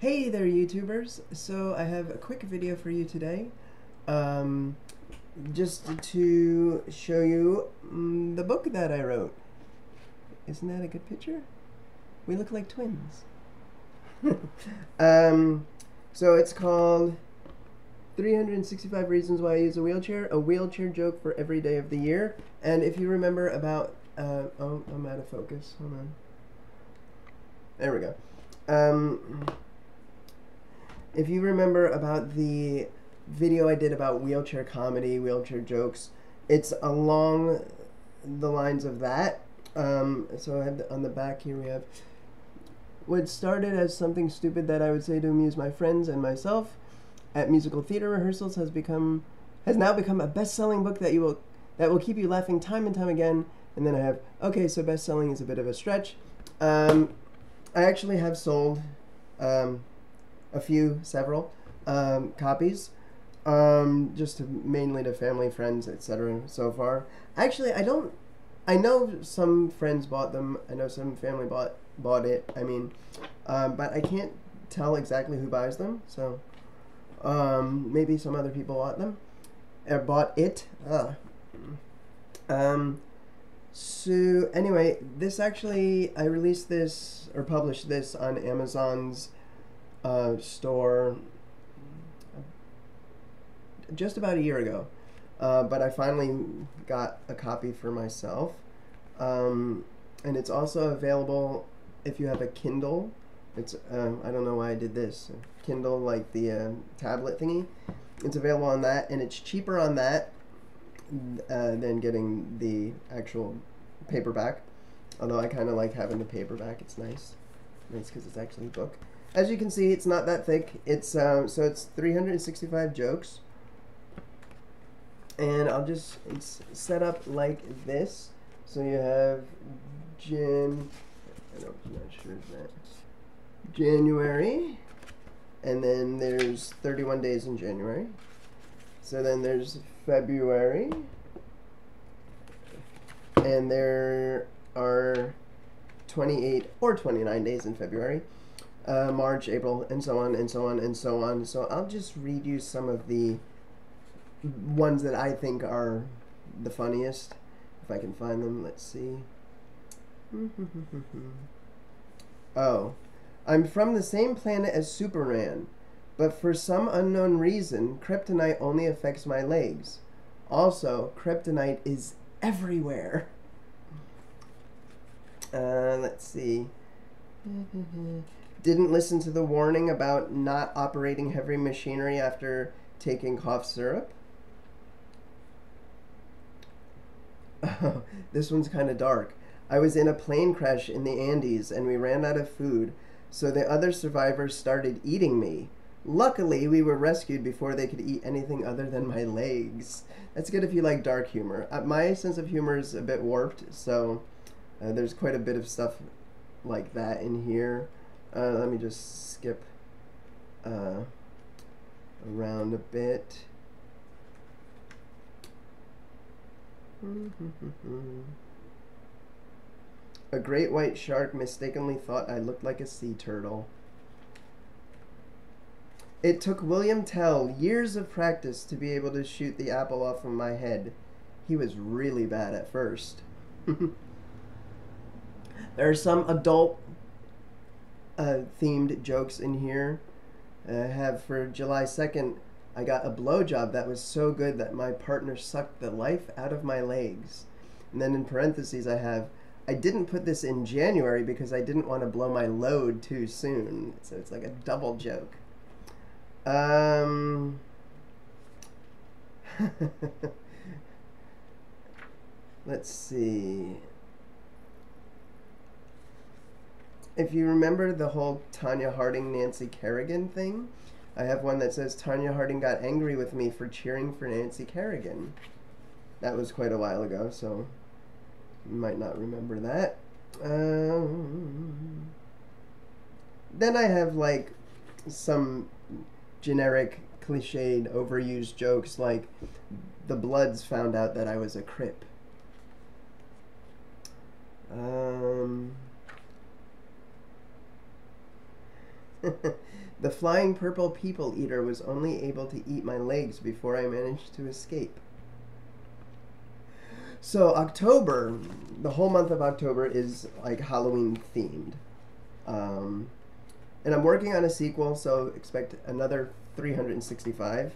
Hey there YouTubers! So I have a quick video for you today. Um, just to show you mm, the book that I wrote. Isn't that a good picture? We look like twins. um, so it's called 365 Reasons Why I Use a Wheelchair, a wheelchair joke for every day of the year. And if you remember about, uh, oh, I'm out of focus. Hold on. There we go. If you remember about the video I did about wheelchair comedy, wheelchair jokes, it's along the lines of that. Um, so I have the, on the back here we have what started as something stupid that I would say to amuse my friends and myself at musical theater rehearsals has become has now become a best-selling book that you will that will keep you laughing time and time again. And then I have okay, so best-selling is a bit of a stretch. Um, I actually have sold um, a few, several um, copies, um, just to, mainly to family, friends, etc. So far, actually, I don't. I know some friends bought them. I know some family bought bought it. I mean, um, but I can't tell exactly who buys them. So um, maybe some other people bought them or bought it. Uh. Um, so anyway, this actually I released this or published this on Amazon's uh, store just about a year ago. Uh, but I finally got a copy for myself. Um, and it's also available if you have a Kindle. It's uh, I don't know why I did this. Kindle, like the uh, tablet thingy. It's available on that, and it's cheaper on that uh, than getting the actual paperback. Although I kind of like having the paperback. It's nice. Nice because it's actually a book. As you can see, it's not that thick. It's um, so it's 365 jokes, and I'll just it's set up like this. So you have Jan. I'm not sure that January, and then there's 31 days in January. So then there's February, and there are 28 or 29 days in February uh, March, April, and so on and so on and so on. So I'll just read you some of the ones that I think are the funniest. If I can find them, let's see. oh, I'm from the same planet as Superman, but for some unknown reason, kryptonite only affects my legs. Also, kryptonite is everywhere. Uh, let's see didn't listen to the warning about not operating heavy machinery after taking cough syrup. this one's kind of dark. I was in a plane crash in the Andes and we ran out of food, so the other survivors started eating me. Luckily, we were rescued before they could eat anything other than my legs. That's good if you like dark humor. Uh, my sense of humor is a bit warped, so uh, there's quite a bit of stuff like that in here. Uh, let me just skip uh, around a bit. a great white shark mistakenly thought I looked like a sea turtle. It took William Tell years of practice to be able to shoot the apple off of my head. He was really bad at first. there are some adult uh, themed jokes in here. I have for July 2nd, I got a blowjob that was so good that my partner sucked the life out of my legs. And then in parentheses, I have, I didn't put this in January because I didn't want to blow my load too soon. So it's like a double joke. Um, let's see. If you remember the whole Tonya Harding Nancy Kerrigan thing, I have one that says Tonya Harding got angry with me for cheering for Nancy Kerrigan. That was quite a while ago, so you might not remember that. Um, then I have like some generic, cliched, overused jokes like the Bloods found out that I was a Crip. Um, the flying purple people eater was only able to eat my legs before I managed to escape. So October, the whole month of October is like Halloween themed. Um, and I'm working on a sequel, so expect another 365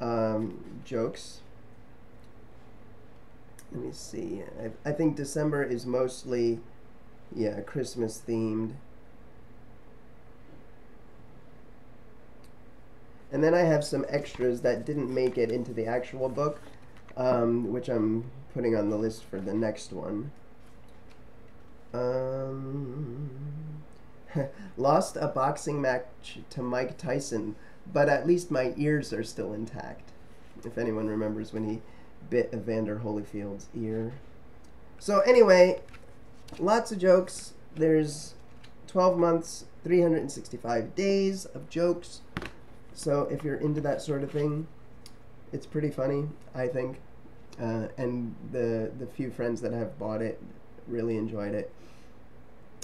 um, jokes. Let me see. I, I think December is mostly, yeah, Christmas themed. And then I have some extras that didn't make it into the actual book, um, which I'm putting on the list for the next one. Um, lost a boxing match to Mike Tyson, but at least my ears are still intact. If anyone remembers when he bit Evander Holyfield's ear. So anyway, lots of jokes. There's 12 months, 365 days of jokes. So if you're into that sort of thing, it's pretty funny, I think. Uh, and the the few friends that have bought it really enjoyed it.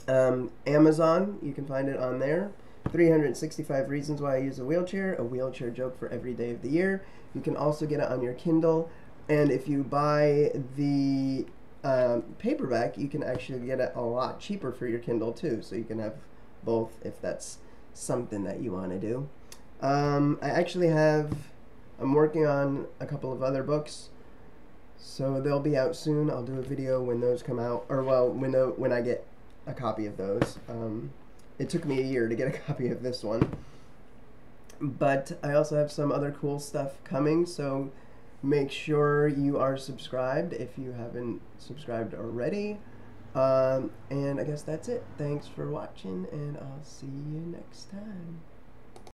Um, Amazon, you can find it on there. 365 reasons why I use a wheelchair, a wheelchair joke for every day of the year. You can also get it on your Kindle. And if you buy the um, paperback, you can actually get it a lot cheaper for your Kindle too. So you can have both if that's something that you want to do. Um, I actually have, I'm working on a couple of other books. So they'll be out soon. I'll do a video when those come out, or well, when the, when I get a copy of those. Um, it took me a year to get a copy of this one, but I also have some other cool stuff coming. So make sure you are subscribed if you haven't subscribed already. Um, and I guess that's it. Thanks for watching, and I'll see you next time.